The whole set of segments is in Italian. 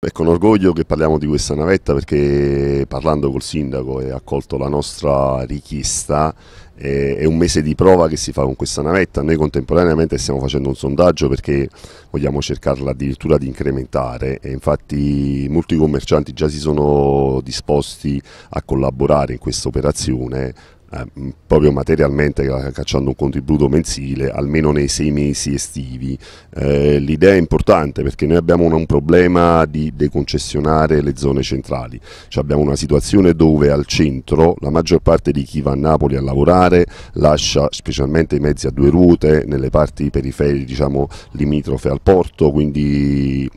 È con orgoglio che parliamo di questa navetta perché parlando col sindaco e accolto la nostra richiesta è un mese di prova che si fa con questa navetta, noi contemporaneamente stiamo facendo un sondaggio perché vogliamo cercarla addirittura di incrementare e infatti molti commercianti già si sono disposti a collaborare in questa operazione eh, proprio materialmente cacciando un contributo mensile almeno nei sei mesi estivi. Eh, L'idea è importante perché noi abbiamo un, un problema di deconcessionare le zone centrali, cioè abbiamo una situazione dove al centro la maggior parte di chi va a Napoli a lavorare lascia specialmente i mezzi a due ruote nelle parti periferiche diciamo limitrofe al porto, quindi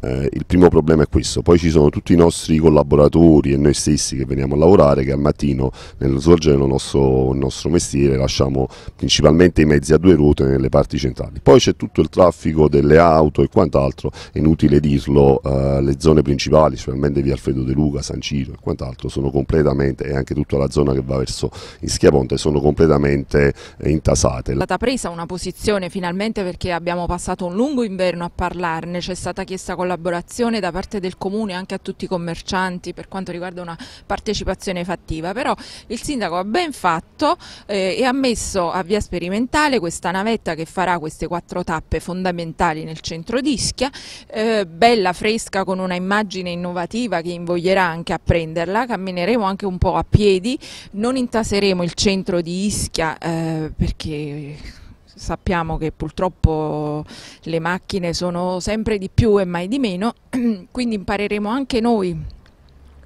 eh, il primo problema è questo, poi ci sono tutti i nostri collaboratori e noi stessi che veniamo a lavorare che al mattino nello svolgere il nostro, il nostro mestiere lasciamo principalmente i mezzi a due ruote nelle parti centrali. Poi c'è tutto il traffico delle auto e quant'altro, è inutile dirlo, eh, le zone principali, specialmente via Alfredo De Luca, San Ciro e quant'altro, sono completamente, e anche tutta la zona che va verso Ischiaponte, sono completamente eh, intasate. È stata presa una posizione finalmente perché abbiamo passato un lungo inverno a parlarne, c'è stata chiesta collaborazione collaborazione da parte del comune anche a tutti i commercianti per quanto riguarda una partecipazione fattiva, però il sindaco ha ben fatto eh, e ha messo a via sperimentale questa navetta che farà queste quattro tappe fondamentali nel centro di Ischia, eh, bella fresca con una immagine innovativa che invoglierà anche a prenderla, cammineremo anche un po' a piedi, non intaseremo il centro di Ischia eh, perché sappiamo che purtroppo le macchine sono sempre di più e mai di meno, quindi impareremo anche noi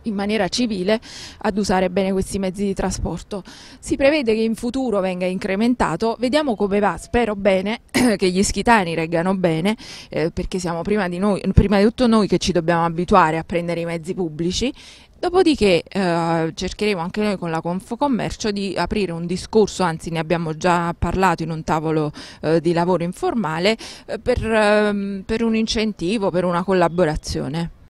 in maniera civile ad usare bene questi mezzi di trasporto. Si prevede che in futuro venga incrementato, vediamo come va, spero bene che gli ischitani reggano bene, eh, perché siamo prima di, noi, prima di tutto noi che ci dobbiamo abituare a prendere i mezzi pubblici Dopodiché eh, cercheremo anche noi con la Confcommercio di aprire un discorso, anzi ne abbiamo già parlato in un tavolo eh, di lavoro informale, eh, per, ehm, per un incentivo, per una collaborazione.